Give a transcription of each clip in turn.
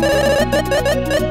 Bye.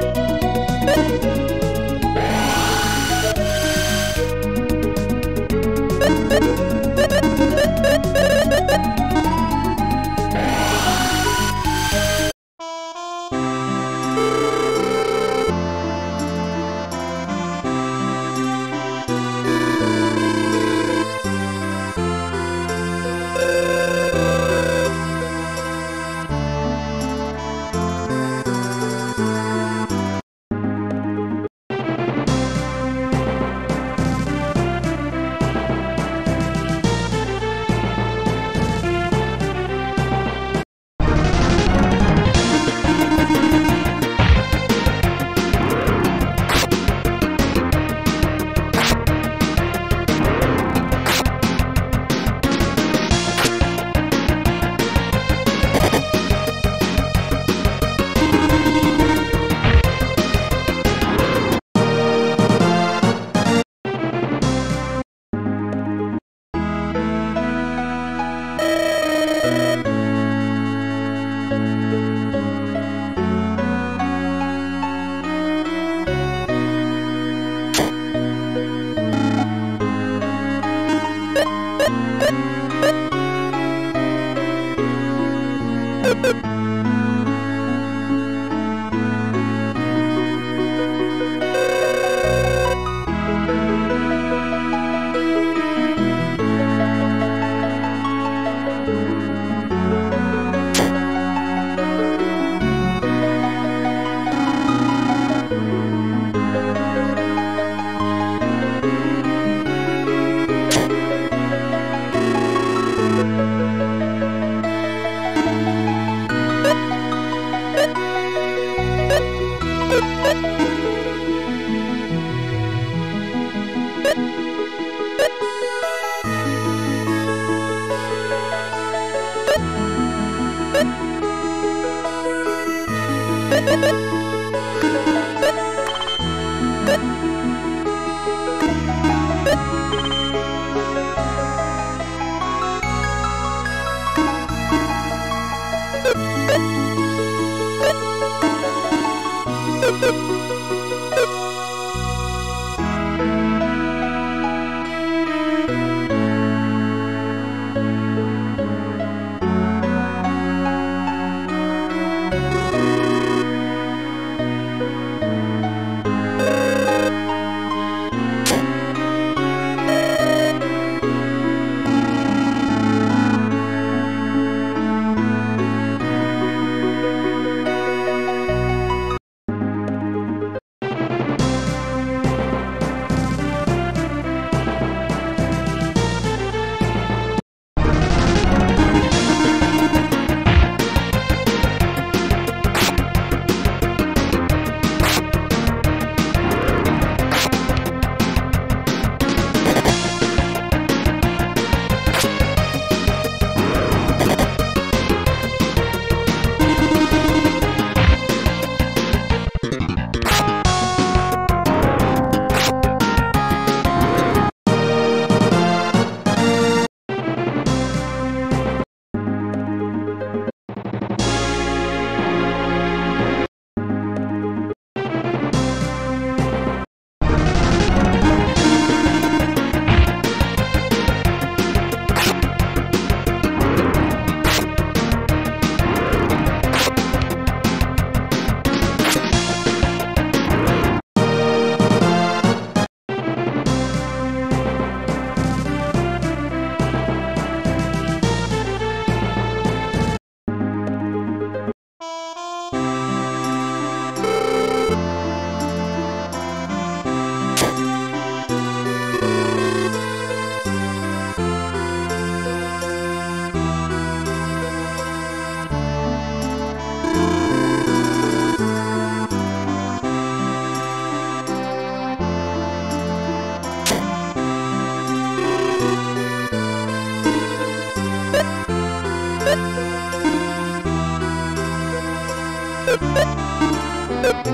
Thank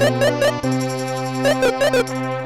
you.